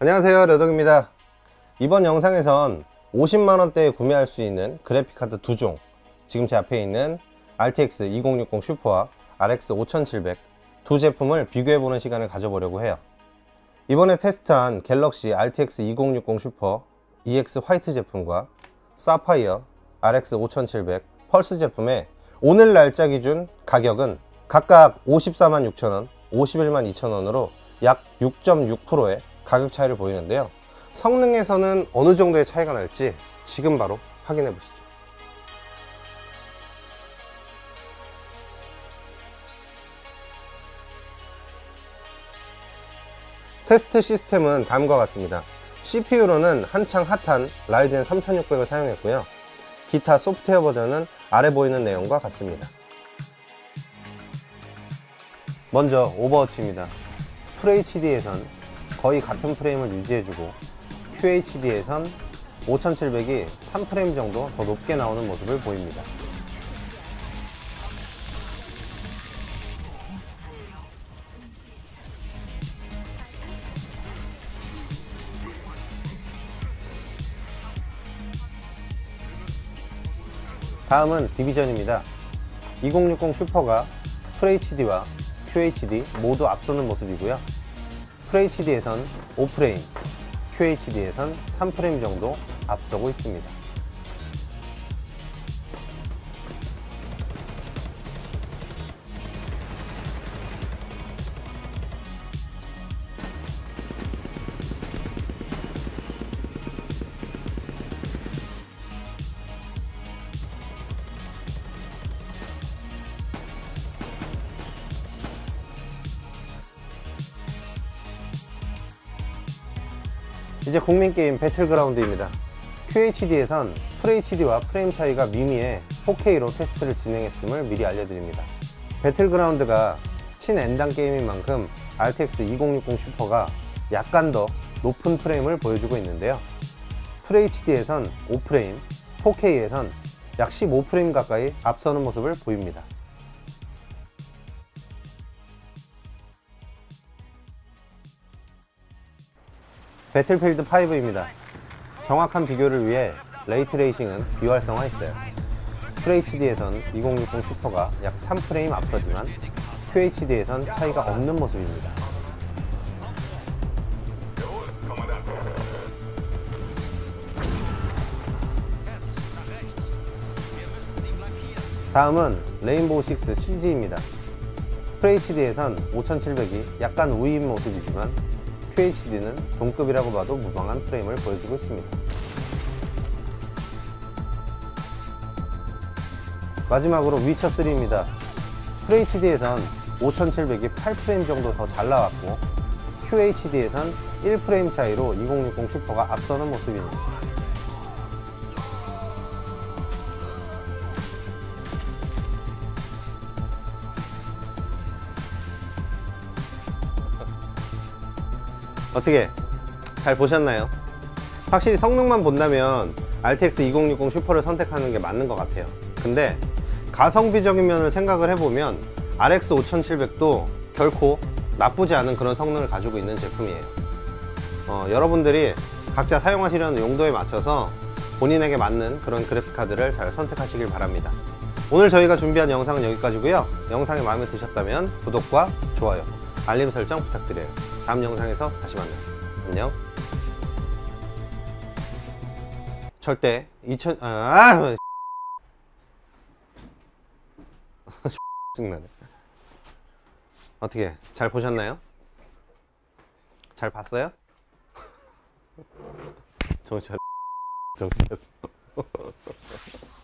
안녕하세요 레덕입니다. 이번 영상에선 50만원대에 구매할 수 있는 그래픽카드 두 종 지금 제 앞에 있는 RTX 2060 슈퍼와 RX 5700 두 제품을 비교해보는 시간을 가져보려고 해요. 이번에 테스트한 갤럭시 RTX 2060 슈퍼 EX 화이트 제품과 사파이어 RX 5700 펄스 제품의 오늘 날짜 기준 가격은 각각 54만 6천원, 51만 2천원으로 약 6.6%의 가격 차이를 보이는데요. 성능에서는 어느 정도의 차이가 날지 지금 바로 확인해 보시죠. 테스트 시스템은 다음과 같습니다. CPU로는 한창 핫한 라이젠 3600을 사용했고요. 기타 소프트웨어 버전은 아래 보이는 내용과 같습니다. 먼저 오버워치입니다. FHD에선 거의 같은 프레임을 유지해주고 QHD에선 5700이 3프레임 정도 더 높게 나오는 모습을 보입니다. 다음은 디비전입니다. 2060 슈퍼가 FHD와 QHD 모두 앞서는 모습이고요. FHD에선 5프레임, QHD에선 3프레임 정도 앞서고 있습니다. 이제 국민 게임 배틀그라운드입니다. QHD에선 FHD와 프레임 차이가 미미해 4K로 테스트를 진행했음을 미리 알려드립니다. 배틀그라운드가 친엔당 게임인 만큼 RTX 2060 슈퍼가 약간 더 높은 프레임을 보여주고 있는데요. FHD에선 5프레임, 4K에선 약 15프레임 가까이 앞서는 모습을 보입니다. 배틀필드 5입니다. 정확한 비교를 위해 레이트레이싱은 비활성화했어요. FHD에선 2060 슈퍼가 약 3프레임 앞서지만 QHD에선 차이가 없는 모습입니다. 다음은 레인보우 6 시즈입니다. FHD에선 5700이 약간 우위인 모습이지만 QHD는 동급이라고 봐도 무방한 프레임을 보여주고 있습니다. 마지막으로 위쳐3입니다. FHD에선 5700이 8프레임 정도 더 잘 나왔고 QHD에선 1프레임 차이로 2060 슈퍼가 앞서는 모습입니다. 어떻게 잘 보셨나요? 확실히 성능만 본다면 RTX 2060 슈퍼를 선택하는 게 맞는 것 같아요. 근데 가성비적인 면을 생각을 해보면 RX 5700도 결코 나쁘지 않은 그런 성능을 가지고 있는 제품이에요. 어, 여러분들이 각자 사용하시려는 용도에 맞춰서 본인에게 맞는 그런 그래픽카드를 잘 선택하시길 바랍니다. 오늘 저희가 준비한 영상은 여기까지고요. 영상이 마음에 드셨다면 구독과 좋아요 알림 설정 부탁드려요 다음 영상에서 다시 만나요. 안녕. 절대 2000아 짜증나네. 어떻게 잘 보셨나요? 잘 봤어요? 정신 차려